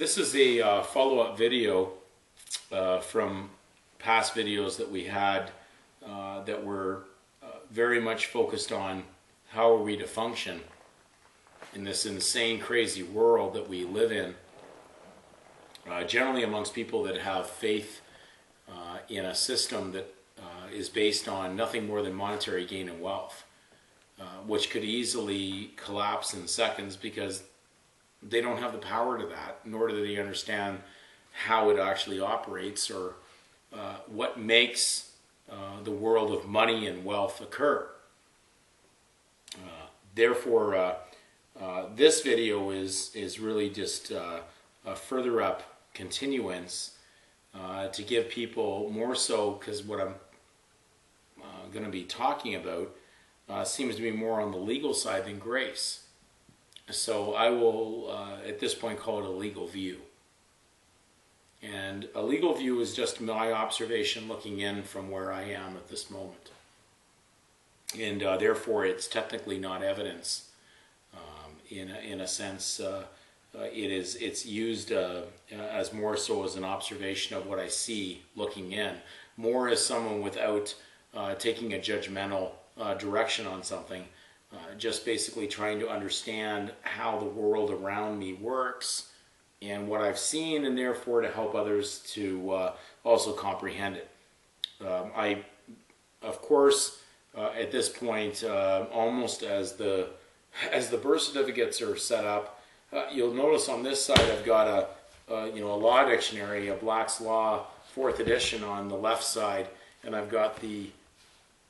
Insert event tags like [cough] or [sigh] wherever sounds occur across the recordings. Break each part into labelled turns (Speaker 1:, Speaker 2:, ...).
Speaker 1: This is a uh, follow-up video uh, from past videos that we had uh, that were uh, very much focused on how are we to function in this insane, crazy world that we live in. Uh, generally, amongst people that have faith uh, in a system that is based on nothing more than monetary gain and wealth, which could easily collapse in seconds because they don't have the power to that, nor do they understand how it actually operates or uh, what makes uh, the world of money and wealth occur. Uh, therefore, uh, uh, this video is is really just uh, a further up continuance to give people more so because what I'm going to be talking about seems to be more on the legal side than grace. So I will, uh, at this point, call it a legal view. And a legal view is just my observation looking in from where I am at this moment. And uh, therefore, it's technically not evidence. Um, in, a, in a sense, uh, uh it is it's used uh, as more so as an observation of what I see looking in, more as someone without uh, taking a judgmental direction on something uh, just basically trying to understand how the world around me works and what I've seen, and therefore to help others to uh, also comprehend it. Um, I, of course, uh, at this point, uh, almost as the [laughs] as the birth certificates are set up, uh, you'll notice on this side I've got a, you know a law dictionary, a Black's Law fourth edition on the left side, and I've got the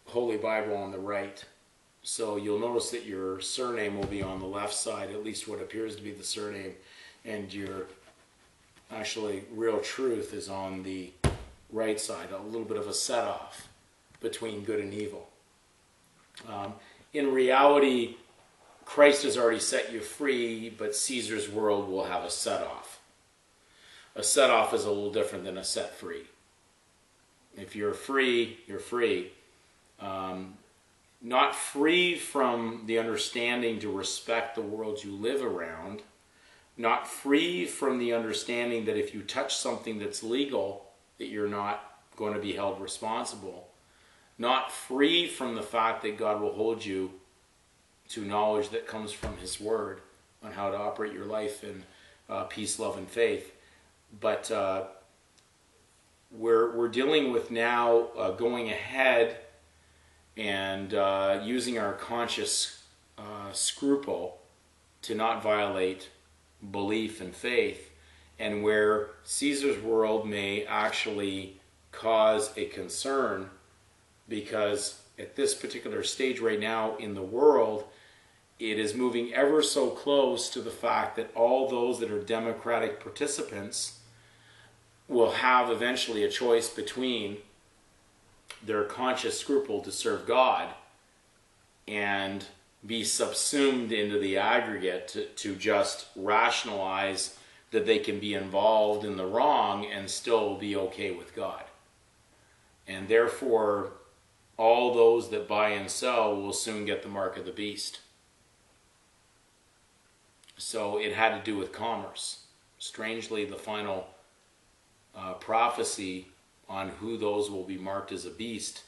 Speaker 1: Holy Bible on the right. So you'll notice that your surname will be on the left side, at least what appears to be the surname, and your actually real truth is on the right side, a little bit of a set off between good and evil. Um, in reality, Christ has already set you free, but Caesar's world will have a set off. A set off is a little different than a set free. If you're free, you're free. Um, not free from the understanding to respect the world you live around, not free from the understanding that if you touch something that's legal, that you're not going to be held responsible, not free from the fact that God will hold you to knowledge that comes from His Word on how to operate your life in uh, peace, love, and faith. But uh, we're, we're dealing with now uh, going ahead and uh, using our conscious uh, scruple to not violate belief and faith, and where Caesar's world may actually cause a concern because at this particular stage right now in the world, it is moving ever so close to the fact that all those that are democratic participants will have eventually a choice between their conscious scruple to serve God and be subsumed into the aggregate to, to just rationalize that they can be involved in the wrong and still be okay with God. And therefore, all those that buy and sell will soon get the mark of the beast. So it had to do with commerce. Strangely, the final uh, prophecy on who those will be marked as a beast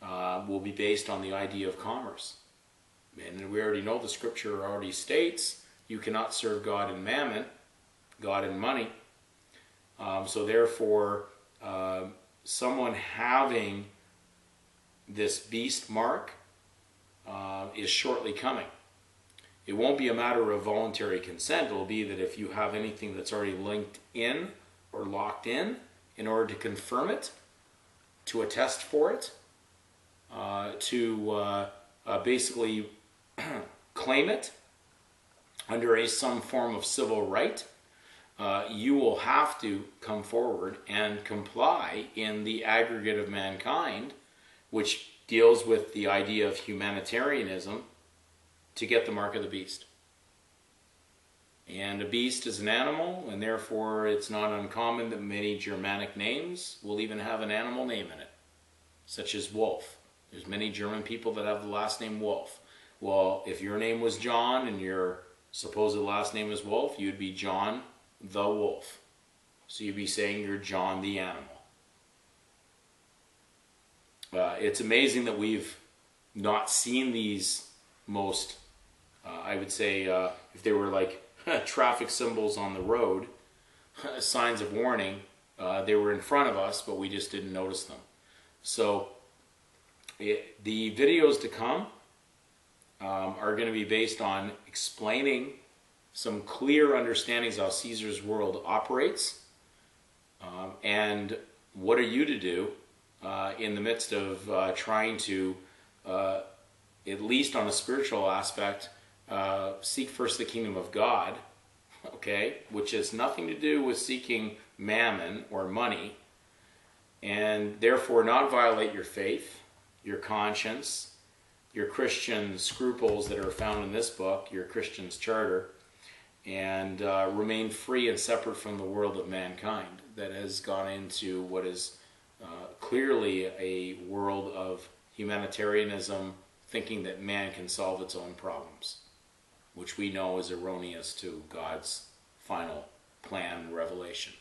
Speaker 1: uh, will be based on the idea of commerce. And we already know the scripture already states you cannot serve God in mammon, God in money. Um, so therefore, uh, someone having this beast mark uh, is shortly coming. It won't be a matter of voluntary consent. It'll be that if you have anything that's already linked in or locked in, in order to confirm it, to attest for it, uh, to uh, uh, basically [clears throat] claim it under a some form of civil right, uh, you will have to come forward and comply in the aggregate of mankind, which deals with the idea of humanitarianism, to get the mark of the beast. And a beast is an animal, and therefore it's not uncommon that many Germanic names will even have an animal name in it, such as Wolf. There's many German people that have the last name Wolf. Well, if your name was John and your supposed last name is Wolf, you'd be John the wolf. So you'd be saying you're John the animal. Uh, it's amazing that we've not seen these most, uh, I would say, uh, if they were like [laughs] traffic symbols on the road, [laughs] signs of warning, uh, they were in front of us, but we just didn't notice them. So it, the videos to come um, are going to be based on explaining some clear understandings of how Caesar's world operates um, and what are you to do uh, in the midst of uh, trying to, uh, at least on a spiritual aspect, uh, seek first the kingdom of God, okay, which has nothing to do with seeking mammon or money, and therefore not violate your faith, your conscience, your Christian scruples that are found in this book, your Christian's charter, and uh, remain free and separate from the world of mankind that has gone into what is uh, clearly a world of humanitarianism, thinking that man can solve its own problems, which we know is erroneous to God's final plan revelation.